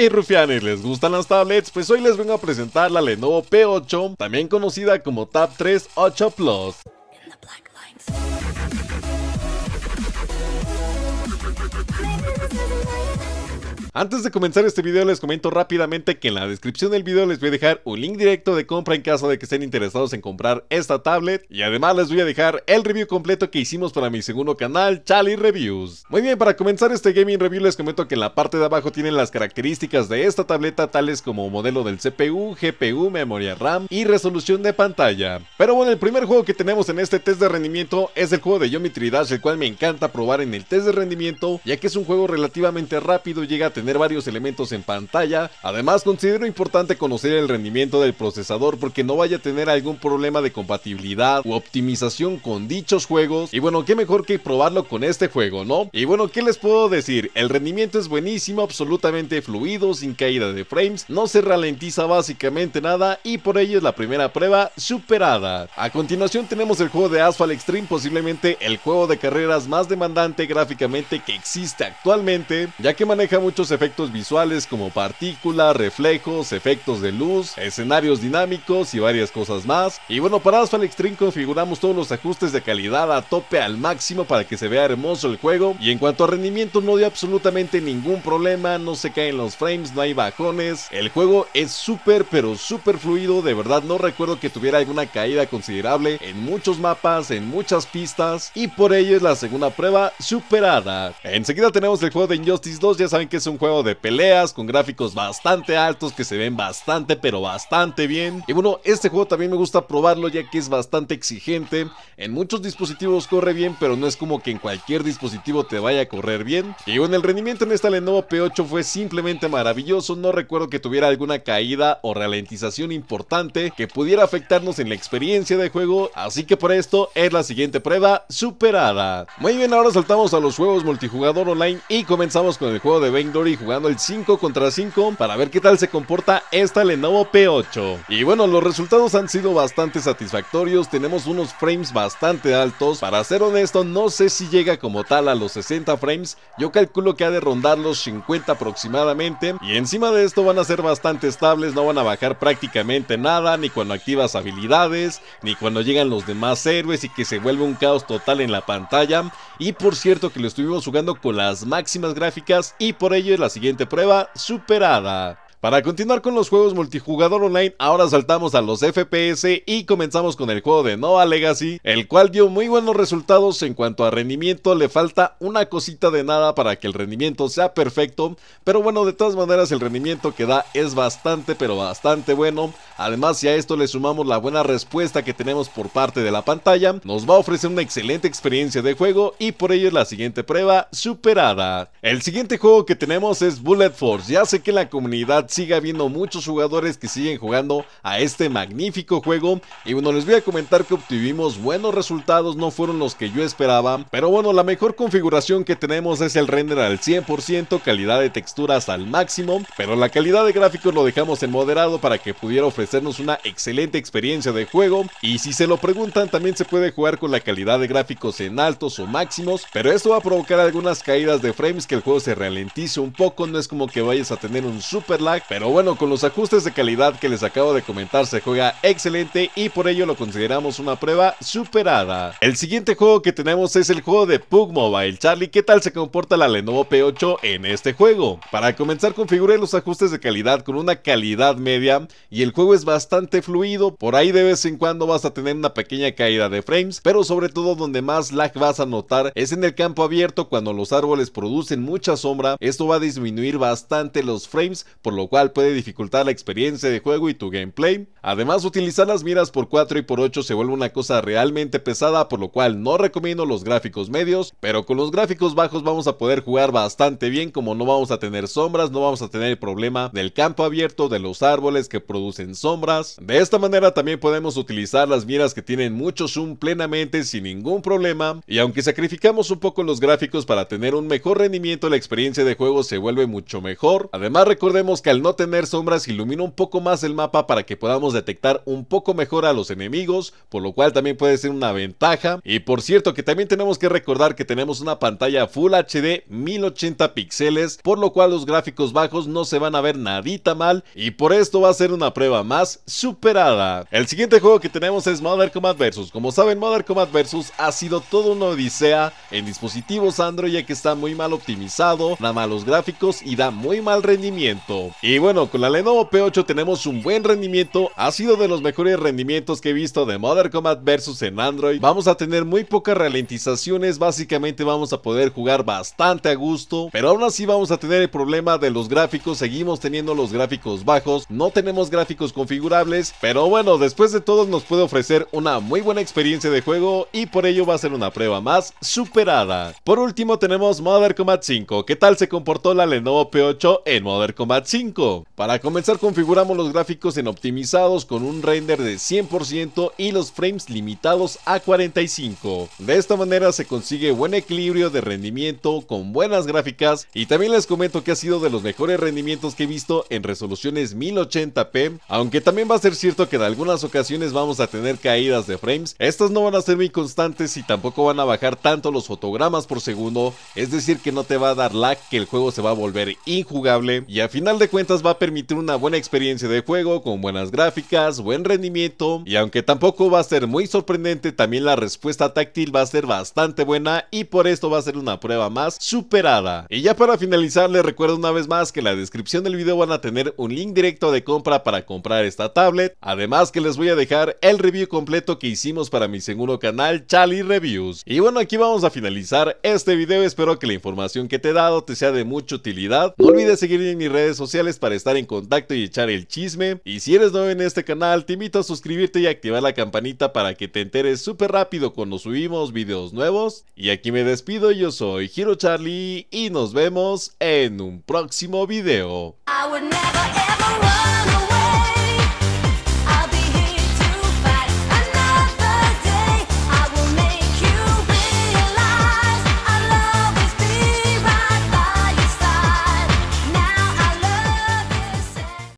Hey rufianes, ¿les gustan las tablets? Pues hoy les vengo a presentar la Lenovo P8, también conocida como Tab 3 8 Plus. Antes de comenzar este video les comento rápidamente que en la descripción del video les voy a dejar un link directo de compra en caso de que estén interesados en comprar esta tablet y además les voy a dejar el review completo que hicimos para mi segundo canal, Charlie Reviews. Muy bien, para comenzar este gaming review les comento que en la parte de abajo tienen las características de esta tableta tales como modelo del CPU, GPU, memoria RAM y resolución de pantalla. Pero bueno, el primer juego que tenemos en este test de rendimiento es el juego de Geometry Dash, el cual me encanta probar en el test de rendimiento ya que es un juego relativamente rápido, llega a tener varios elementos en pantalla. Además, considero importante conocer el rendimiento del procesador porque no vaya a tener algún problema de compatibilidad u optimización con dichos juegos. Y bueno, qué mejor que probarlo con este juego, ¿no? Y bueno, ¿qué les puedo decir? El rendimiento es buenísimo, absolutamente fluido, sin caída de frames, no se ralentiza básicamente nada y por ello es la primera prueba superada. A continuación tenemos el juego de Asphalt Extreme, posiblemente el juego de carreras más demandante gráficamente que existe actualmente, ya que maneja muchos efectos visuales como partículas, reflejos, efectos de luz, escenarios dinámicos y varias cosas más. Y bueno, para Asphalt Extreme configuramos todos los ajustes de calidad a tope al máximo para que se vea hermoso el juego. Y en cuanto a rendimiento no dio absolutamente ningún problema, no se caen los frames, no hay bajones. El juego es súper pero súper fluido, de verdad no recuerdo que tuviera alguna caída considerable en muchos mapas, en muchas pistas. Y por ello es la segunda prueba superada. Enseguida tenemos el juego de Injustice 2, ya saben que es un juego de peleas con gráficos bastante altos que se ven bastante pero bastante bien. Y bueno, este juego también me gusta probarlo ya que es bastante exigente. En muchos dispositivos corre bien, pero no es como que en cualquier dispositivo te vaya a correr bien. Y bueno, el rendimiento en esta Lenovo P8 fue simplemente maravilloso. No recuerdo que tuviera alguna caída o ralentización importante que pudiera afectarnos en la experiencia de juego. Así que por esto es la siguiente prueba superada. Muy bien, ahora saltamos a los juegos multijugador online y comenzamos con el juego de Vainglory jugando el 5 contra 5 para ver qué tal se comporta esta Lenovo P8. Y bueno, los resultados han sido bastante satisfactorios, tenemos unos frames bastante altos. Para ser honesto, no sé si llega como tal a los 60 frames, yo calculo que ha de rondar los 50 aproximadamente. Y encima de esto van a ser bastante estables, no van a bajar prácticamente nada, ni cuando activas habilidades, ni cuando llegan los demás héroes y que se vuelve un caos total en la pantalla. Y por cierto que lo estuvimos jugando con las máximas gráficas y por ello es la siguiente prueba superada. Para continuar con los juegos multijugador online, ahora saltamos a los FPS y comenzamos con el juego de Nova Legacy, el cual dio muy buenos resultados en cuanto a rendimiento, le falta una cosita de nada para que el rendimiento sea perfecto, pero bueno, de todas maneras el rendimiento que da es bastante pero bastante bueno, además si a esto le sumamos la buena respuesta que tenemos por parte de la pantalla, nos va a ofrecer una excelente experiencia de juego y por ello es la siguiente prueba superada. El siguiente juego que tenemos es Bullet Force, ya sé que la comunidad sigue habiendo muchos jugadores que siguen jugando a este magnífico juego. Y bueno, les voy a comentar que obtuvimos buenos resultados, no fueron los que yo esperaba. Pero bueno, la mejor configuración que tenemos es el render al 100%, calidad de texturas al máximo. Pero la calidad de gráficos lo dejamos en moderado para que pudiera ofrecernos una excelente experiencia de juego. Y si se lo preguntan, también se puede jugar con la calidad de gráficos en altos o máximos. Pero esto va a provocar algunas caídas de frames que el juego se ralentice un poco. No es como que vayas a tener un super lag pero bueno, con los ajustes de calidad que les acabo de comentar se juega excelente y por ello lo consideramos una prueba superada. El siguiente juego que tenemos es el juego de Pug Mobile. Charlie, ¿qué tal se comporta la Lenovo P8 en este juego? Para comenzar configuré los ajustes de calidad con una calidad media y el juego es bastante fluido, por ahí de vez en cuando vas a tener una pequeña caída de frames, pero sobre todo donde más lag vas a notar es en el campo abierto cuando los árboles producen mucha sombra, esto va a disminuir bastante los frames, por lo cual puede dificultar la experiencia de juego y tu gameplay. Además, utilizar las miras por 4 y por 8 se vuelve una cosa realmente pesada, por lo cual no recomiendo los gráficos medios, pero con los gráficos bajos vamos a poder jugar bastante bien como no vamos a tener sombras, no vamos a tener el problema del campo abierto, de los árboles que producen sombras. De esta manera también podemos utilizar las miras que tienen mucho zoom plenamente sin ningún problema y aunque sacrificamos un poco los gráficos para tener un mejor rendimiento la experiencia de juego se vuelve mucho mejor. Además recordemos que al no tener sombras ilumina un poco más el mapa para que podamos detectar un poco mejor a los enemigos, por lo cual también puede ser una ventaja. Y por cierto que también tenemos que recordar que tenemos una pantalla Full HD 1080 píxeles, por lo cual los gráficos bajos no se van a ver nadita mal y por esto va a ser una prueba más superada. El siguiente juego que tenemos es Modern Combat Versus. Como saben, Modern Combat Versus ha sido todo una odisea en dispositivos Android ya que está muy mal optimizado, da malos gráficos y da muy mal rendimiento. Bueno, con la Lenovo P8 tenemos un buen rendimiento, ha sido de los mejores rendimientos que he visto de Modern Combat Versus en Android. Vamos a tener muy pocas ralentizaciones, básicamente vamos a poder jugar bastante a gusto, pero aún así vamos a tener el problema de los gráficos, seguimos teniendo los gráficos bajos, no tenemos gráficos configurables, pero bueno, después de todo nos puede ofrecer una muy buena experiencia de juego. Y por ello va a ser una prueba más superada. Por último tenemos Modern Combat 5, ¿qué tal se comportó la Lenovo P8 en Modern Combat 5? Para comenzar configuramos los gráficos en optimizados con un render de 100% y los frames limitados a 45. De esta manera se consigue buen equilibrio de rendimiento con buenas gráficas. Y también les comento que ha sido de los mejores rendimientos que he visto en resoluciones 1080p, aunque también va a ser cierto que en algunas ocasiones vamos a tener caídas de frames, estas no van a ser muy constantes y tampoco van a bajar tanto los fotogramas por segundo, es decir que no te va a dar lag que el juego se va a volver injugable. Y a final de cuentas va a permitir una buena experiencia de juego con buenas gráficas, buen rendimiento y aunque tampoco va a ser muy sorprendente también la respuesta táctil va a ser bastante buena y por esto va a ser una prueba más superada. Y ya para finalizar les recuerdo una vez más que en la descripción del video van a tener un link directo de compra para comprar esta tablet, además que les voy a dejar el review completo que hicimos para mi segundo canal Charlie Reviews. Y bueno aquí vamos a finalizar este video, espero que la información que te he dado te sea de mucha utilidad, no olvides seguirme en mis redes sociales para estar en contacto y echar el chisme, y si eres nuevo en este canal te invito a suscribirte y activar la campanita para que te enteres súper rápido cuando subimos videos nuevos, y aquí me despido, yo soy Hiro Charlie y nos vemos en un próximo video.